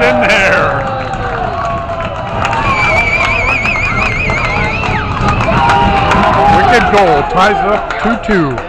It's in there. Wicked goal ties it up 2-2.